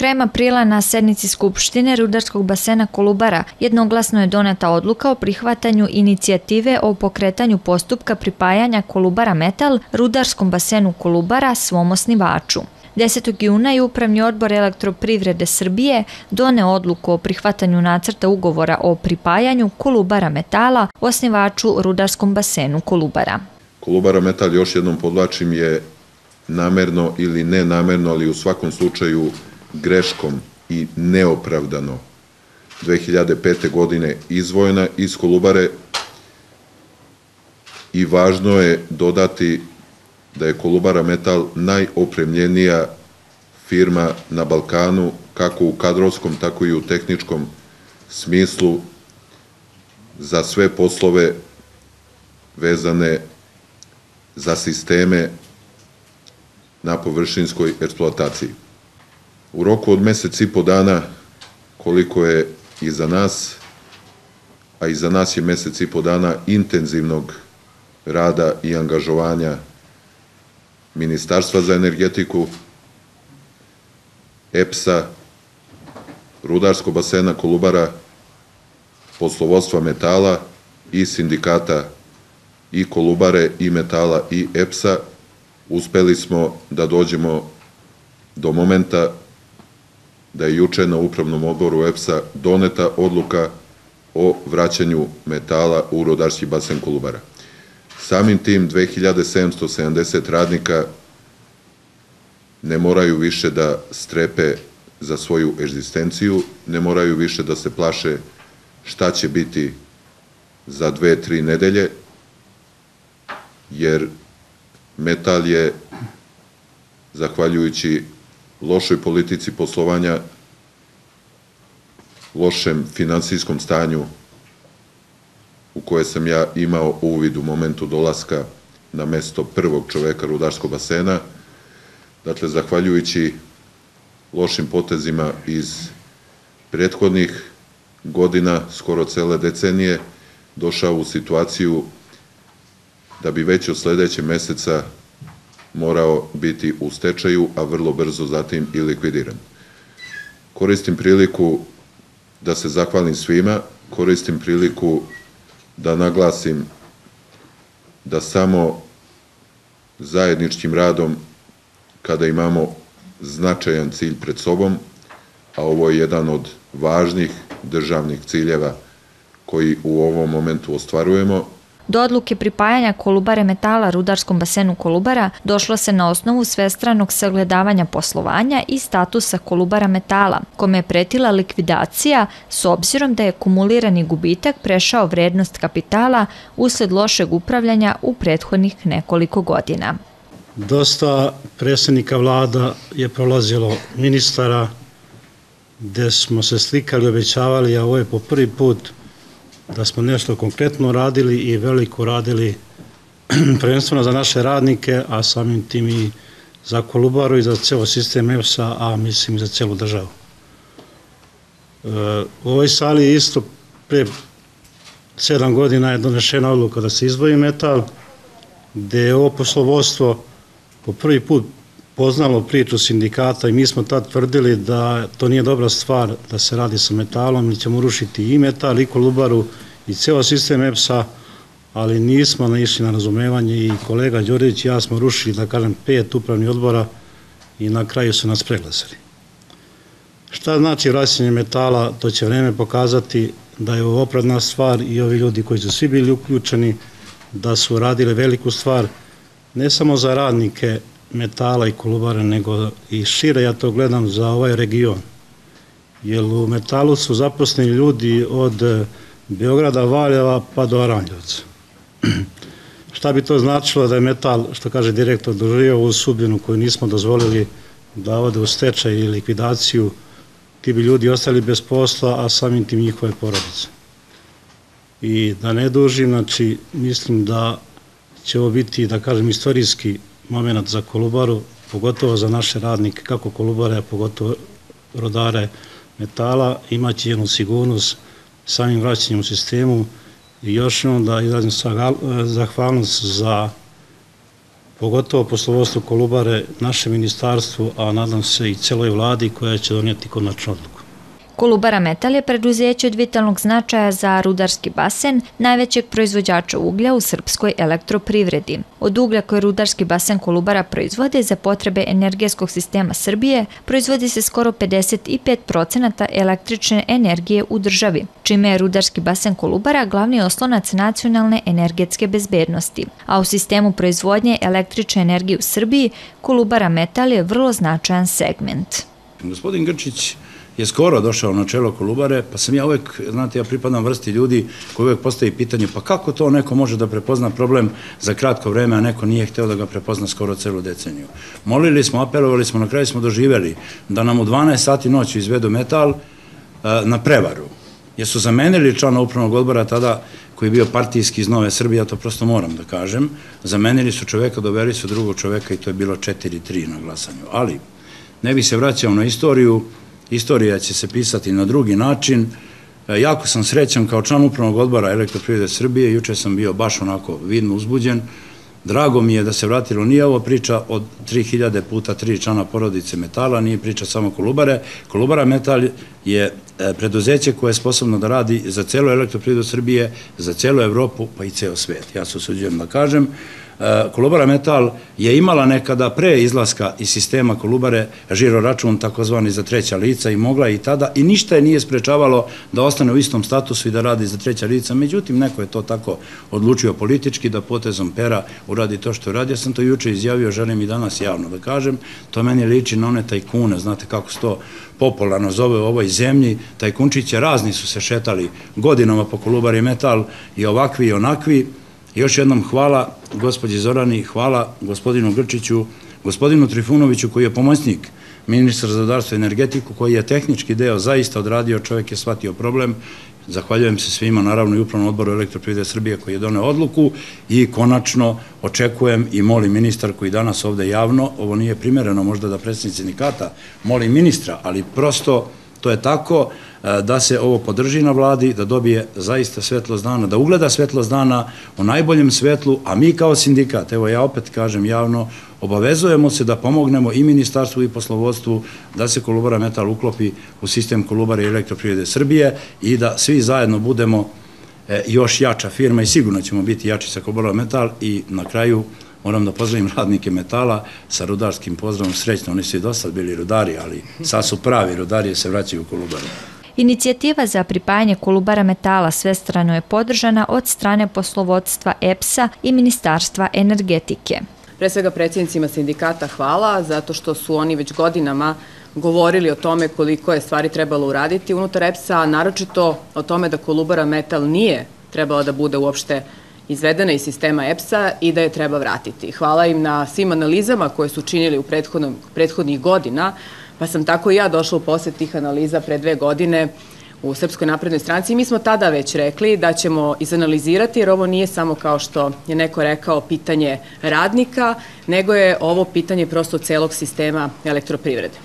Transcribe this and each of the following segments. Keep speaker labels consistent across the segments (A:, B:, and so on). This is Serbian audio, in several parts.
A: Krajem aprila na sednici Skupštine Rudarskog basena Kolubara jednoglasno je doneta odluka o prihvatanju inicijative o pokretanju postupka pripajanja Kolubara Metal Rudarskom basenu Kolubara svom osnivaču. 10. juna je Upravni odbor elektroprivrede Srbije doneo odluku o prihvatanju nacrta ugovora o pripajanju Kolubara metala osnivaču Rudarskom basenu Kolubara.
B: Kolubara metal, još jednom podlačim, je namerno ili nenamerno, ali u svakom slučaju greškom i neopravdano 2005. godine izvojena iz Kolubare i važno je dodati da je Kolubara Metal najopremljenija firma na Balkanu, kako u kadrovskom, tako i u tehničkom smislu za sve poslove vezane za sisteme na površinskoj eksploataciji. U roku od mesec i po dana koliko je iza nas, a iza nas je mesec i po dana intenzivnog rada i angažovanja Ministarstva za energetiku, EPS-a, Rudarsko basena Kolubara, poslovodstva metala i sindikata i Kolubare i metala i EPS-a, uspeli smo da dođemo do momenta da je juče na upravnom odboru EPS-a doneta odluka o vraćanju metala u Rudarski basen Kolubara. Samim tim 2770 radnika ne moraju više da strepe za svoju egzistenciju, ne moraju više da se plaše šta će biti za dve, tri nedelje, jer metal je, zahvaljujući lošoj politici poslovanja, lošem finansijskom stanju u koje sam ja imao uvid u momentu dolaska na mesto prvog čoveka rudarskog basena. Dakle, zahvaljujući lošim potezima iz prethodnih godina, skoro cele decenije, došao u situaciju da bi već od sledeće meseca morao biti u stečaju, a vrlo brzo zatim i likvidiran. Koristim priliku da se zahvalim svima, koristim priliku da naglasim da samo zajedničkim radom, kada imamo značajan cilj pred sobom, a ovo je jedan od važnih državnih ciljeva koji u ovom momentu ostvarujemo,
A: Do odluke pripajanja Kolubare metala rudarskom basenu Kolubara došlo se na osnovu svestranog sagledavanja poslovanja i statusa Kolubara metala, kome je pretila likvidacija s obzirom da je kumulirani gubitak prešao vrednost kapitala usled lošeg upravljanja u prethodnih nekoliko godina.
C: Dosta predsednika vlada je prolazilo ministara gde smo se slikali, obećavali, a ovo je po prvi put da smo nešto konkretno radili i veliko radili prvenstveno za naše radnike, a samim tim i za Kolubaru i za ceo sistem EFSA, a mislim i za celu državu. E, u ovoj sali isto pre sedam godina je donešena odluka da se izvoji metal, gde je ovo poslovodstvo po prvi put poznalo priču sindikata i mi smo tad tvrdili da to nije dobra stvar da se radi sa metalom, mi ćemo rušiti i metal i kolubaru i ceo sistem EPS-a, ali nismo naišli na razumevanje i kolega Đorić i ja smo rušili, da kažem, pet upravnih odbora i na kraju su nas preglasali. Šta znači vraćanje metala, to će vreme pokazati da je ovo opravdna stvar i ovi ljudi koji su svi bili uključeni, da su radile veliku stvar, ne samo za radnike metala i kolubara, nego i šire, ja to gledam za ovaj region. Jer u metalu su zaposleni ljudi od Beograda, Valjeva pa do Aranđevca. Šta bi to značilo da je metal, što kaže direktor, doživio ovu sudbinu koju nismo dozvolili da ode u stečaj i likvidaciju, ti bi ljudi ostali bez posla, a samim tim njihove porodice. I da ne dužim, znači, mislim da će ovo biti, da kažem, istorijski moment za Kolubaru, pogotovo za naše radnike, kako Kolubare, a pogotovo rodare metala, imaće jednu sigurnost samim vraćanjem u sistemu i još da izrazim zahvalnost za pogotovo poslovodstvu Kolubare, naše ministarstvu, a nadam se i celoj vladi koja će donijeti konačnu odluku.
A: Kolubara Metal je preduzeće od vitalnog značaja za rudarski basen, najvećeg proizvođača uglja u srpskoj elektroprivredi. Od uglja koje rudarski basen Kolubara proizvode za potrebe energetskog sistema Srbije proizvodi se skoro 55% električne energije u državi, čime je rudarski basen Kolubara glavni oslonac nacionalne energetske bezbednosti. A u sistemu proizvodnje električne energije u Srbiji Kolubara Metal je vrlo značajan segment.
D: Gospodin Grčić je skoro došao na čelo Kolubare, pa sam ja uvek, znate, ja pripadam vrsti ljudi koji uvek postavi pitanje, pa kako to neko može da prepozna problem za kratko vreme, a neko nije hteo da ga prepozna skoro celu deceniju. Molili smo, apelovali smo, na kraju smo doživeli da nam u 12 sati noći izvedu metal na prevaru, jer su zamenili člana upravnog odbora tada koji je bio partijski iz Nove Srbije, ja to prosto moram da kažem, zamenili su čoveka, doveli su drugog čoveka i to je bilo 4-3 na glasanju. Ali, ne bi se vraćao na istoriju, istorija će se pisati na drugi način. E, jako sam srećan kao član upravnog odbora Elektroprivrede Srbije, juče sam bio baš onako vidno uzbuđen. Drago mi je da se vratilo, nije ovo priča od 3000 puta 3 člana porodice metala, nije priča samo Kolubare. Kolubara Metal je e, preduzeće koje je sposobno da radi za celu elektroprivredu Srbije, za celu Evropu, pa i ceo svet. Ja se osuđujem da kažem. E, Kolubara Metal je imala nekada pre izlaska iz sistema Kolubare žiro račun takozvani za treća lica i mogla i tada i ništa je nije sprečavalo da ostane u istom statusu i da radi za treća lica. Međutim, neko je to tako odlučio politički da potezom pera uradi to što je radi. Ja sam to juče izjavio, želim i danas javno da kažem. To meni liči na one tajkune, znate kako se to popularno zove u ovoj zemlji. Tajkunčiće razni su se šetali godinama po Kolubari Metal i ovakvi i onakvi Još jednom hvala gospođi Zorani, hvala gospodinu Grčiću, gospodinu Trifunoviću koji je pomoćnik ministra za darstvo i energetiku, koji je tehnički deo zaista odradio, čovjek je shvatio problem. Zahvaljujem se svima, naravno i upravnom odboru elektroprivrede Srbije koji je doneo odluku i konačno očekujem i molim ministar koji danas ovde javno, ovo nije primereno možda da predsednik sindikata, molim ministra, ali prosto to je tako, E, da se ovo podrži na vladi, da dobije zaista svetlost dana, da ugleda svetlost dana u najboljem svetlu, a mi kao sindikat, evo ja opet kažem javno, obavezujemo se da pomognemo i ministarstvu i poslovodstvu da se Kolubara Metal uklopi u sistem Kolubare i elektroprivrede Srbije i da svi zajedno budemo e, još jača firma i sigurno ćemo biti jači sa Kolubara Metal i na kraju moram da pozdravim radnike metala sa rudarskim pozdravom srećno, oni su i dosta bili rudari, ali sad su pravi rudari se vraćaju u Kolubaru.
A: Inicijativa za pripajanje Kolubara metala svestrano je podržana od strane poslovodstva EPS-a i Ministarstva energetike.
E: Pre svega predsjednicima sindikata hvala zato što su oni već godinama govorili o tome koliko je stvari trebalo uraditi unutar EPS-a, naročito o tome da Kolubara metal nije trebala da bude uopšte izvedena iz sistema EPS-a i da je treba vratiti. Hvala im na svim analizama koje su činili u prethodnih godina, pa sam tako i ja došla u posjet tih analiza pre dve godine u Srpskoj naprednoj stranci i mi smo tada već rekli da ćemo izanalizirati, jer ovo nije samo kao što je neko rekao pitanje radnika, nego je ovo pitanje prosto celog sistema elektroprivrede.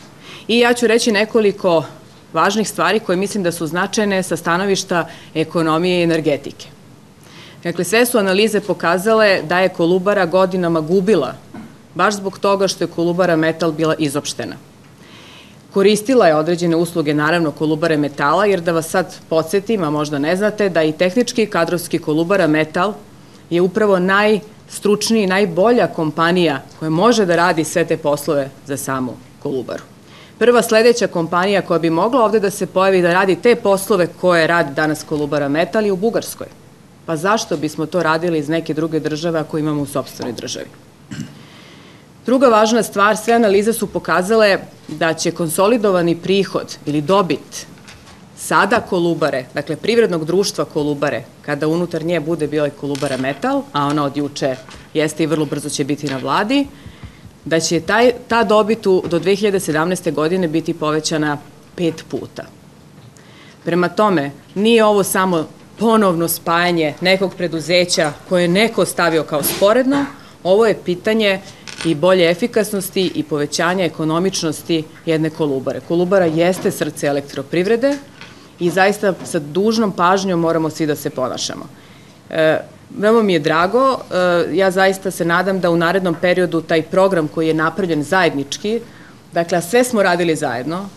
E: I ja ću reći nekoliko važnih stvari koje mislim da su značajne sa stanovišta ekonomije i energetike. Dakle, sve su analize pokazale da je Kolubara godinama gubila, baš zbog toga što je Kolubara metal bila izopštena. Koristila je određene usluge, naravno, Kolubare metala, jer da vas sad podsjetim, a možda ne znate, da i tehnički i kadrovski Kolubara metal je upravo najstručniji, najbolja kompanija koja može da radi sve te poslove za samu Kolubaru. Prva sledeća kompanija koja bi mogla ovde da se pojavi da radi te poslove koje radi danas Kolubara Metal je u Bugarskoj. Pa zašto bismo to radili iz neke druge države ako imamo u sobstvenoj državi? Druga važna stvar, sve analize su pokazale da će konsolidovani prihod ili dobit sada Kolubare, dakle privrednog društva Kolubare, kada unutar nje bude bila i Kolubara Metal, a ona od juče jeste i vrlo brzo će biti na vladi, da će taj, ta dobit do 2017. godine biti povećana pet puta. Prema tome, nije ovo samo ponovno spajanje nekog preduzeća koje je neko stavio kao sporedno, ovo je pitanje i bolje efikasnosti i povećanja ekonomičnosti jedne kolubare. Kolubara jeste srce elektroprivrede i zaista sa dužnom pažnjom moramo svi da se ponašamo. E, Veoma mi je drago, e, ja zaista se nadam da u narednom periodu taj program koji je napravljen zajednički, dakle, sve smo radili zajedno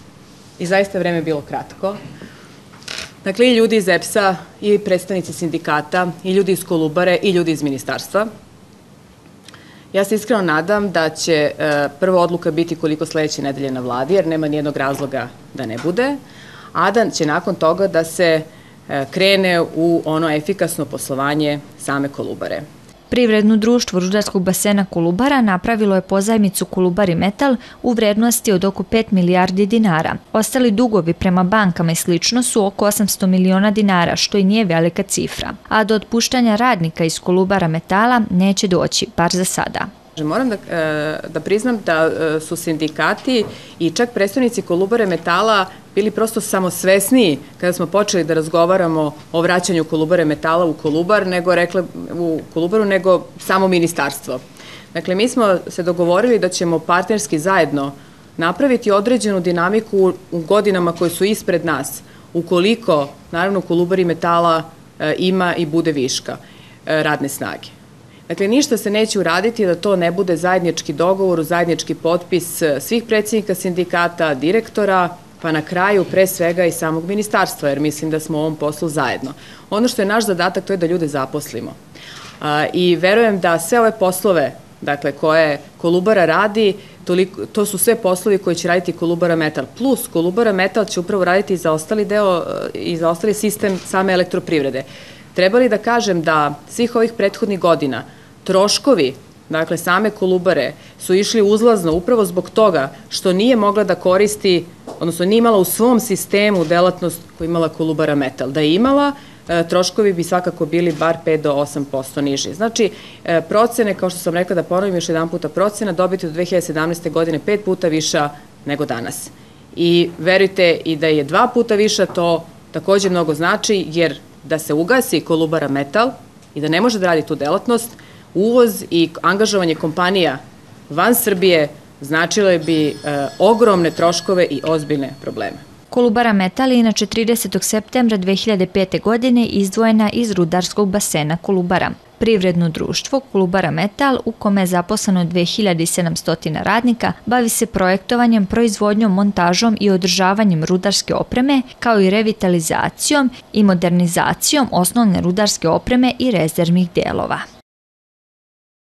E: i zaista vreme je bilo kratko, Dakle, i ljudi iz EPS-a, i predstavnici sindikata, i ljudi iz Kolubare, i ljudi iz ministarstva. Ja se iskreno nadam da će e, prva odluka biti koliko sledeće nedelje na vladi, jer nema nijednog razloga da ne bude, a da će nakon toga da se e, krene u ono efikasno poslovanje same Kolubare.
A: Privredno društvo rudarskog basena Kolubara napravilo je pozajmicu Kolubari Metal u vrednosti od oko 5 milijardi dinara. Ostali dugovi prema bankama i slično su oko 800 miliona dinara, što i nije velika cifra. A do otpuštanja radnika iz Kolubara Metala neće doći, bar za sada.
E: Moram da, e, da priznam da e, su sindikati i čak predstavnici Kolubare metala bili prosto samosvesniji kada smo počeli da razgovaramo o vraćanju Kolubare metala u Kolubar, nego rekle u Kolubaru, nego samo ministarstvo. Dakle, mi smo se dogovorili da ćemo partnerski zajedno napraviti određenu dinamiku u godinama koje su ispred nas, ukoliko, naravno, Kolubari metala e, ima i bude viška radne snage. Dakle, ništa se neće uraditi da to ne bude zajednički dogovor, zajednički potpis eh, svih predsjednika sindikata, direktora, pa na kraju pre svega i samog ministarstva, jer mislim da smo u ovom poslu zajedno. Ono što je naš zadatak to je da ljude zaposlimo. I verujem da sve ove poslove dakle, koje Kolubara radi, to su sve poslovi koji će raditi Kolubara Metal. Plus, Kolubara Metal će upravo raditi i za ostali deo, i za ostali sistem same elektroprivrede. Treba li da kažem da svih ovih prethodnih godina troškovi dakle same kolubare su išli uzlazno upravo zbog toga što nije mogla da koristi, odnosno nije imala u svom sistemu delatnost koju imala kolubara metal. Da je imala, e, troškovi bi svakako bili bar 5 do 8% niži. Znači, e, procene, kao što sam rekla da ponovim još jedan puta procena, dobiti do 2017. godine pet puta viša nego danas. I verujte i da je dva puta viša, to takođe mnogo znači, jer da se ugasi kolubara metal i da ne može da radi tu delatnost, uvoz i angažovanje kompanija van Srbije značilo bi e, ogromne troškove i ozbiljne probleme.
A: Kolubara Metal je inače 30. septembra 2005. godine izdvojena iz rudarskog basena Kolubara. Privredno društvo Kolubara Metal, u kome je zaposleno 2700 radnika, bavi se projektovanjem, proizvodnjom, montažom i održavanjem rudarske opreme, kao i revitalizacijom i modernizacijom osnovne rudarske opreme i rezervnih delova.